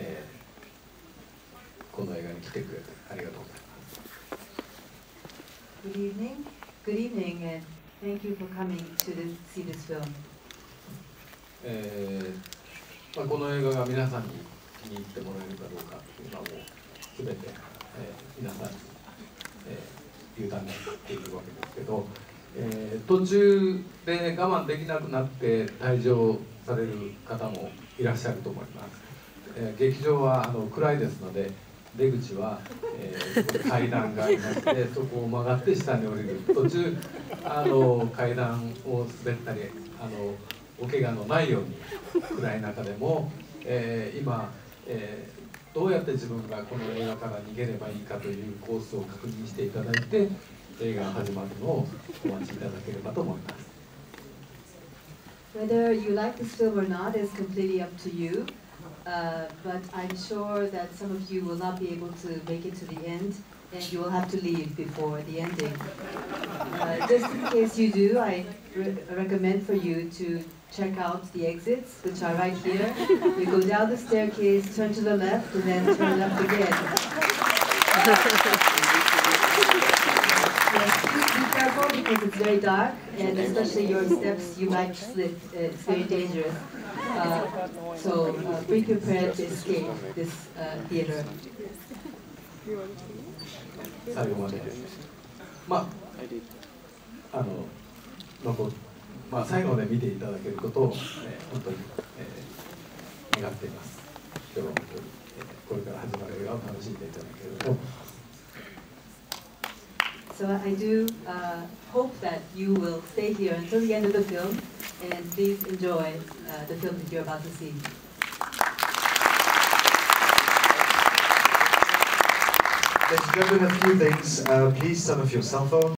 えー、この映画に来てくれてありがとうございます。Good evening. Good evening, and thank you for coming to the, see this film. えーまあ、この映画が皆さんに気に入ってもらえるかどうかっていうのはもう全て、えー、皆さんに、えー、委ねているわけですけど、えー、途中で我慢できなくなって退場される方もいらっしゃると思います、えー、劇場はあの暗いですので出口は、えー、階段がありまして そこを曲がって下に降りる途中あの階段を滑ったりあのお怪我のないように暗い中でも、えー、今、えー、どうやって自分がこの映画から逃げればいいかというコースを確認していただいて映画が始まるのをお待ちいただければと思います。Whether you like this film or not is completely up to you. Uh, but I'm sure that some of you will not be able to make it to the end and you will have to leave before the ending. Uh, just in case you do, I re recommend for you to check out the exits, which are right here. You go down the staircase, turn to the left, and then turn left again. be careful because it's very dark, and especially your steps, you might slip. It's very dangerous. Uh, so uh, be prepared to escape this uh, theater. 最後まで、まあ、あの残まあ、最後まで見ていただけることを、えー、本当に、えー、願っています。今日は本当に、えー、これから始まる映画を楽しんでいただけると So I do uh, hope that you will stay here until the end of the film and please enjoy uh, the film that you're about to see. Let's remember a few things. Uh, please turn off your cell phone.